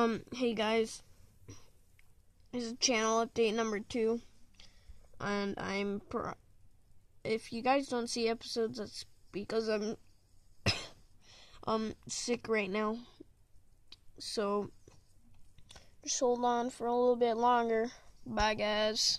Um, hey guys, this is channel update number two, and I'm pro- if you guys don't see episodes, that's because I'm um sick right now. So just hold on for a little bit longer. Bye, guys.